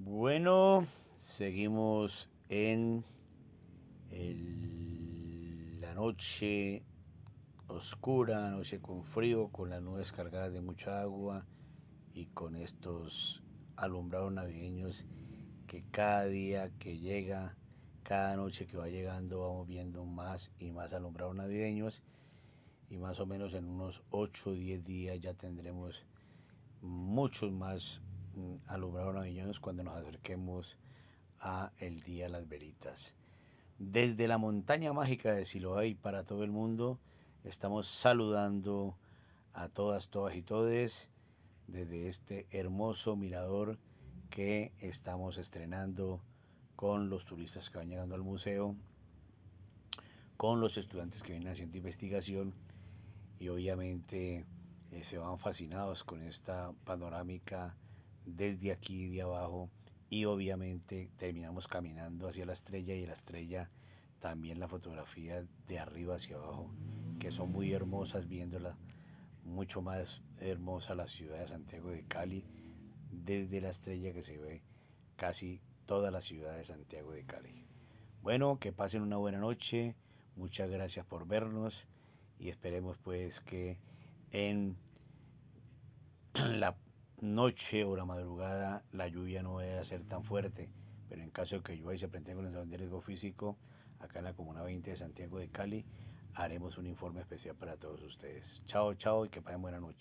Bueno, seguimos en la noche oscura, noche con frío, con las nubes cargadas de mucha agua y con estos alumbrados navideños que cada día que llega, cada noche que va llegando, vamos viendo más y más alumbrados navideños. Y más o menos en unos 8 o 10 días ya tendremos muchos más mm, alumbrados navideños cuando nos acerquemos a el Día las Veritas. Desde la montaña mágica de Siloé para todo el mundo, estamos saludando a todas, todas y todes desde este hermoso mirador que estamos estrenando con los turistas que van llegando al museo, con los estudiantes que vienen haciendo investigación y obviamente eh, se van fascinados con esta panorámica desde aquí de abajo y obviamente terminamos caminando hacia la estrella y la estrella también la fotografía de arriba hacia abajo que son muy hermosas viéndola mucho más hermosa la ciudad de Santiago de Cali desde la estrella que se ve casi toda la ciudad de Santiago de Cali. Bueno, que pasen una buena noche, muchas gracias por vernos y esperemos pues que en la noche o la madrugada la lluvia no a ser tan fuerte, pero en caso de que llueva y se presente con el de riesgo físico, acá en la Comuna 20 de Santiago de Cali, haremos un informe especial para todos ustedes. Chao, chao y que pasen buena noche.